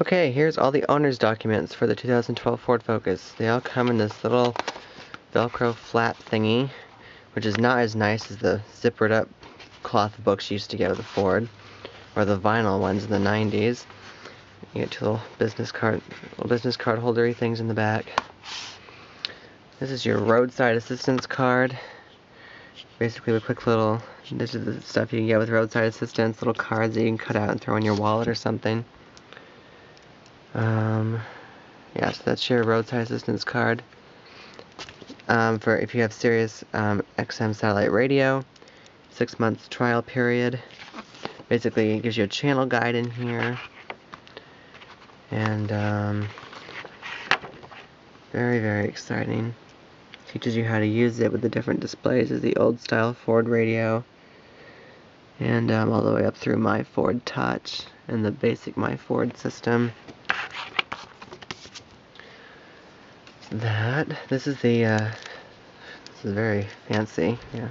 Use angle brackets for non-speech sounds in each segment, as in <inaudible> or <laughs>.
Okay, here's all the owner's documents for the 2012 Ford Focus. They all come in this little Velcro flat thingy, which is not as nice as the zippered up cloth books you used to get with the Ford, or the vinyl ones in the 90s. You get two little business card, little business card holdery things in the back. This is your roadside assistance card. Basically, a quick little. This is the stuff you can get with roadside assistance. Little cards that you can cut out and throw in your wallet or something. Um, yeah, so that's your roadside assistance card. Um, for if you have Sirius um, XM satellite radio, six months trial period. Basically, it gives you a channel guide in here, and um, very very exciting. Teaches you how to use it with the different displays as the old style Ford radio, and um, all the way up through My Ford Touch and the basic My Ford system. That. This is the, uh, this is very fancy. Yeah,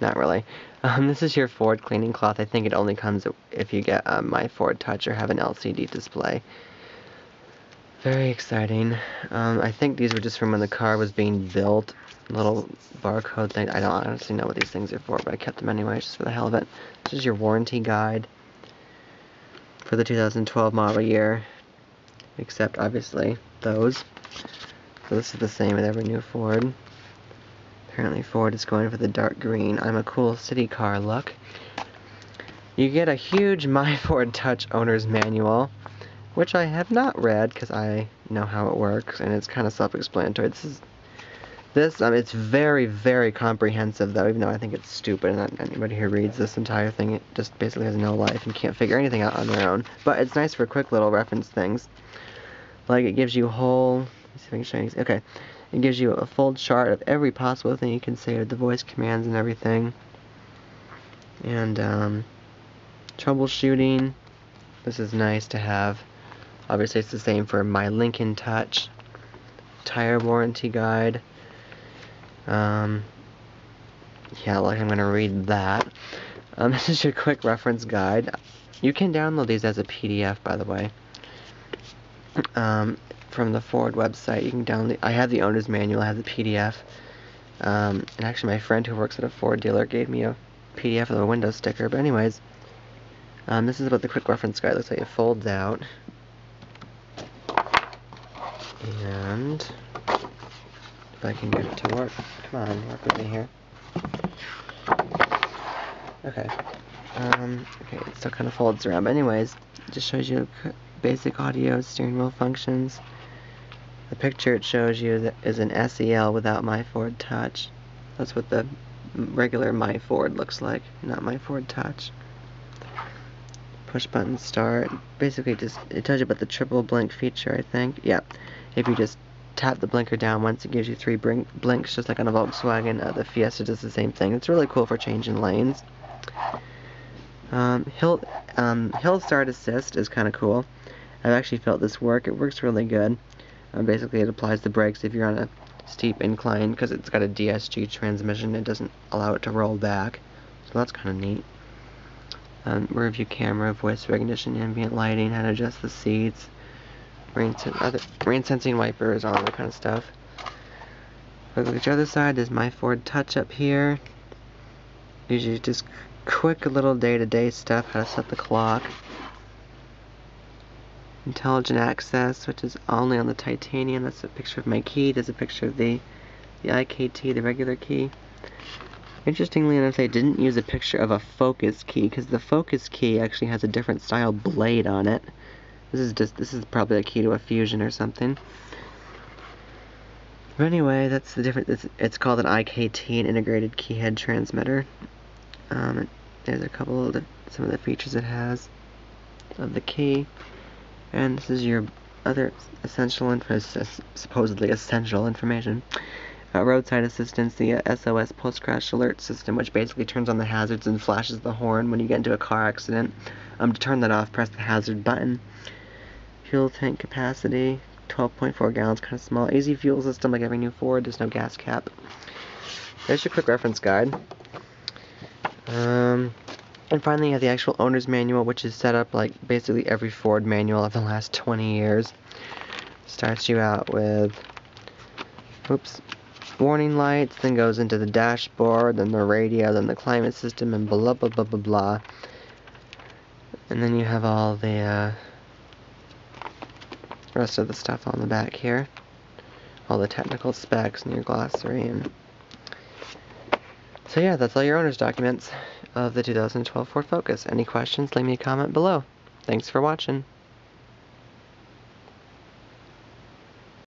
not really. Um, this is your Ford cleaning cloth. I think it only comes if you get um, my Ford Touch or have an LCD display. Very exciting. Um, I think these were just from when the car was being built. Little barcode thing. I don't honestly know what these things are for, but I kept them anyway, just for the hell of it. This is your warranty guide for the 2012 model year. Except, obviously, those. So this is the same with every new Ford. Apparently Ford is going for the dark green. I'm a cool city car look. You get a huge My <laughs> Ford Touch owner's manual, which I have not read because I know how it works and it's kind of self-explanatory. This is this um, it's very very comprehensive though, even though I think it's stupid and anybody who reads this entire thing it just basically has no life and can't figure anything out on their own. But it's nice for quick little reference things. Like it gives you whole Okay. It gives you a full chart of every possible thing you can say with the voice commands and everything. And um, troubleshooting. This is nice to have. Obviously, it's the same for my Lincoln Touch. Tire warranty guide. Um, yeah, like I'm going to read that. Um, <laughs> this is your quick reference guide. You can download these as a PDF, by the way. Um, from the Ford website. You can download. I have the owner's manual. I have the PDF. Um, and actually, my friend who works at a Ford dealer gave me a PDF of a window sticker. But anyways, um, this is about the quick reference guide. It looks like it folds out. And if I can get it to work, come on, work with me here. Okay. Um, okay, it still kind of folds around. But anyways, it just shows you basic audio, steering wheel functions. The picture it shows you is an SEL without My Ford Touch. That's what the regular My Ford looks like, not My Ford Touch. Push button start. Basically just, it tells you about the triple blink feature, I think. Yeah, if you just tap the blinker down once, it gives you three blinks, just like on a Volkswagen. Uh, the Fiesta does the same thing. It's really cool for changing lanes. Um, hill, um, hill start assist is kind of cool. I've actually felt this work. It works really good. Uh, basically, it applies the brakes if you're on a steep incline because it's got a DSG transmission. It doesn't allow it to roll back. So that's kind of neat. Um, rear view camera, voice recognition, ambient lighting, how to adjust the seats, rain, other, rain sensing wipers, all that kind of stuff. Look at the other side, there's my Ford Touch up here. Usually just quick little day-to-day -day stuff, how to set the clock. Intelligent access, which is only on the titanium. That's a picture of my key. There's a picture of the, the IKT, the regular key. Interestingly enough, they didn't use a picture of a focus key, because the focus key actually has a different style blade on it. This is just, this is probably a key to a fusion or something. But anyway, that's the different, it's, it's called an IKT, an integrated key head transmitter. Um, there's a couple of the, some of the features it has of the key. And this is your other essential info, supposedly essential information. Uh, roadside assistance, the uh, SOS post-crash alert system, which basically turns on the hazards and flashes the horn when you get into a car accident. Um, to turn that off, press the hazard button. Fuel tank capacity, 12.4 gallons, kind of small. Easy fuel system, like every new Ford. There's no gas cap. There's your quick reference guide. Um, And finally, you have the actual owner's manual, which is set up like basically every Ford manual of the last 20 years. Starts you out with, oops, warning lights, then goes into the dashboard, then the radio, then the climate system, and blah blah blah blah blah. And then you have all the uh, rest of the stuff on the back here. All the technical specs and your glossary. And so yeah, that's all your owner's documents of the 2012 Ford Focus. Any questions, leave me a comment below. Thanks for watching.